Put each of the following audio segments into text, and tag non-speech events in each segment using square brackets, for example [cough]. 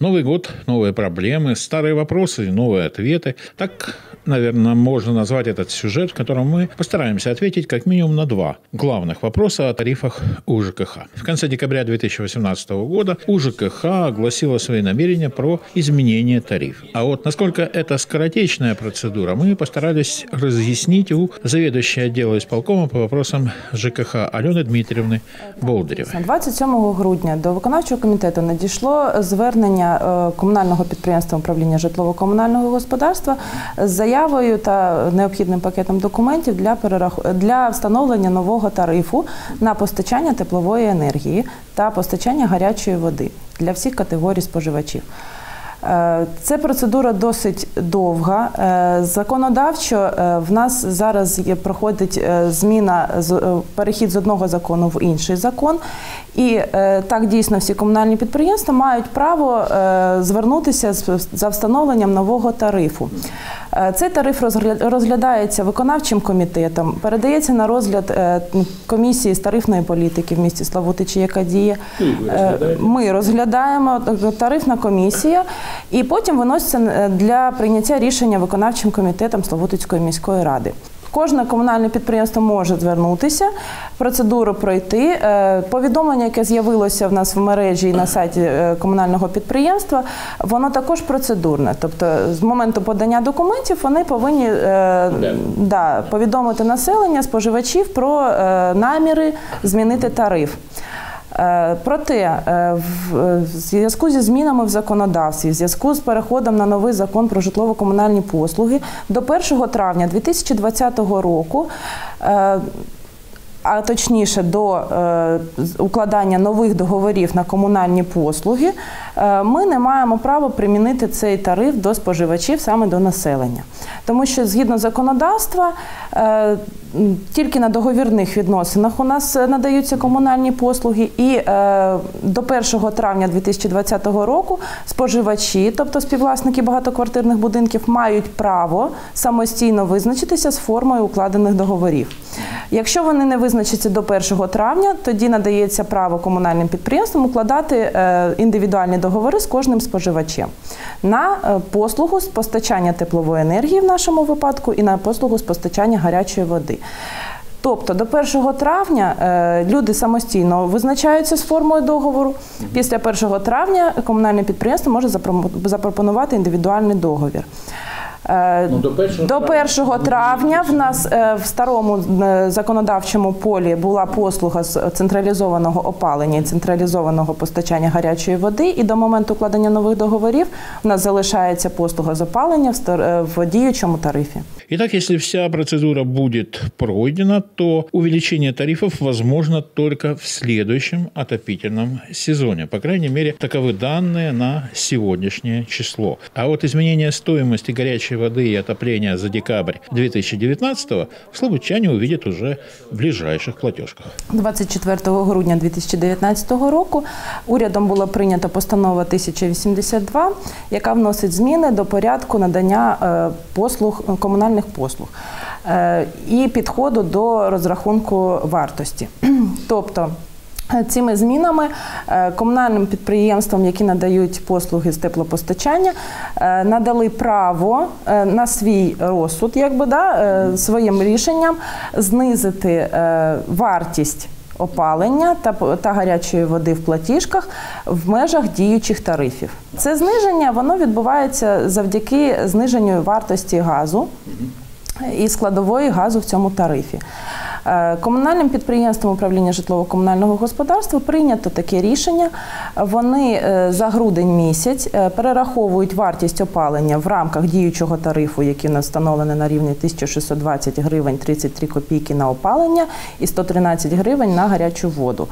Новый год, новые проблемы, старые вопросы, новые ответы. Так, наверное, можно назвать этот сюжет, в котором мы постараемся ответить как минимум на два главных вопроса о тарифах УЖКХ. В конце декабря 2018 года УЖКХ огласила свои намерения про изменение тарифа. А вот насколько это скоротечная процедура, мы постарались разъяснить у заведующей отдела исполкома по вопросам ЖКХ Альони Дмитрівни Болдыревой. 27 грудня до виконавчого комітету надійшло звернення е, комунального підприємства управління житлово-комунального господарства з заявою та необхідним пакетом документів для перераху... для встановлення нового тарифу на постачання теплової енергії та постачання гарячої води для всіх категорій споживачів. Е, Це процедура досить довга. Е, Законодавчо е, в нас зараз є, проходить зміна перехід з одного закону в інший закон. І так дійсно всі комунальні підприємства мають право звернутися за встановленням нового тарифу. Цей тариф розглядається виконавчим комітетом, передається на розгляд комісії з тарифної політики в місті Славутичі, яка діє. Ми розглядаємо тарифна комісія, і потім виноситься е, для прийняття рішення виконавчим комітетом Славутицької міської ради. Кожне комунальне підприємство може звернутися, процедуру пройти. Е, Повідомлення, яке з'явилося в нас в мережі і на сайті е, комунального підприємства, воно також процедурне. Тобто, з моменту подання документів вони повинні да, повідомити населення, споживачів про наміри змінити тариф. Е, Проте е, в е, зв'язку зі змінами в законодавстві, в зв'язку з переходом на новий закон про житлово-комунальні послуги до 1 травня 2020 року. А точніше до е, укладання нових договорів на комунальні послуги, е, ми не маємо права примінити цей тариф до споживачів саме до населення, тому що згідно законодавства е, тільки на договірних відносинах у нас надаються комунальні послуги, і е, до 1 травня 2020 року споживачі, тобто співвласники багатоквартирних будинків, мають право самостійно визначитися з формою укладених договорів. Якщо вони не визначаться до 1 травня, тоді надається право комунальним підприємствам укладати е, індивідуальні договори з кожним споживачем на е, послугу з постачання теплової енергії в нашому випадку і на послугу з постачання гарячої води. Тобто до 1 травня е, люди самостійно визначаються з формою договору. Після 1 травня комунальне підприємство може запро- запропонувати індивідуальний договір. Ну, до 1 до 1 травня в нас е, в старому е, законодавчому полі була послуга з централізованого опалення і централізованого постачання гарячої води. І до моменту укладення нових договорів в нас залишається послуга з опалення в стар- е, в діючому тарифі. Итак, если вся процедура будет пройдена, то увеличение тарифов возможно только в следующем отопительном сезоне. По крайней мере, таковы данные на сегодняшнее число. А вот изменение стоимости горячей воды и отопления за декабрь 2019 слободчане увидят уже в ближайших платежках. 24 грудня 2019 року урядом було прийнято постанова 1082, яка вносить зміни до порядку надання е, послуг комунальних послуг е, і підходу до розрахунку вартості. [clears throat] Тобто Цими змінами е, комунальним підприємствам, які надають послуги з теплопостачання, е, надали право е, на свій розсуд, якби да, своїм рішенням знизити вартість опалення та, та гарячої води в платіжках в межах діючих тарифів. Це зниження воно відбувається завдяки зниженню вартості газу і складової газу в цьому тарифі. Е, Комунальним підприємством управління житлово-комунального господарства прийнято таке рішення. Вони е, за грудень місяць е, перераховують вартість опалення в рамках діючого тарифу, який нас встановлений на рівні 1620 гривень 33 копійки на опалення і 113 гривень на гарячу воду.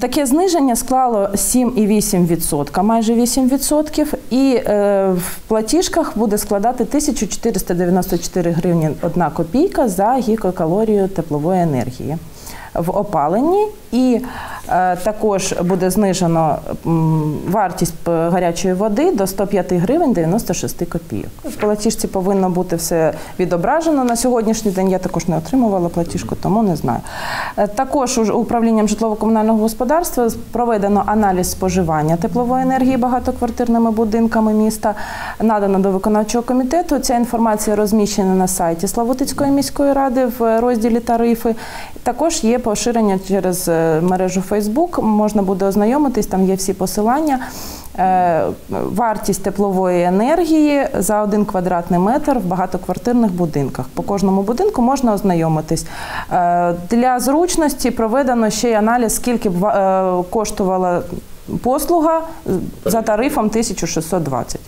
Таке зниження склало 7,8%, майже 8%, і е, в платіжках буде складати 1494 гривні 1 копійка за гікокалорію теплової енергії. в опаленні, і також буде знижено вартість гарячої води до 105 гривень 96 копійок. В платіжці повинно бути все відображено на сьогоднішній день. Я також не отримувала платіжку, тому не знаю. Е, Також управлінням житлово-комунального господарства проведено аналіз споживання теплової енергії багатоквартирними будинками міста. Надано до виконавчого комітету. Ця інформація розміщена на сайті Славутицької міської ради в розділі тарифи. Також є поширення через е, мережу Facebook. Можна буде ознайомитись, там є всі посилання. Е, Вартість теплової енергії за один квадратний метр в багатоквартирних будинках. По кожному будинку можна ознайомитись. Е, Для зручності проведено ще й аналіз, скільки б е, коштувала послуга за тарифом 1620.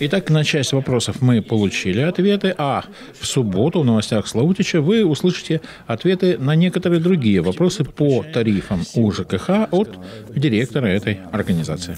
Итак, на часть вопросов мы получили ответы, а в субботу в новостях Славутича вы услышите ответы на некоторые другие вопросы по тарифам у ЖКХ от директора этой организации.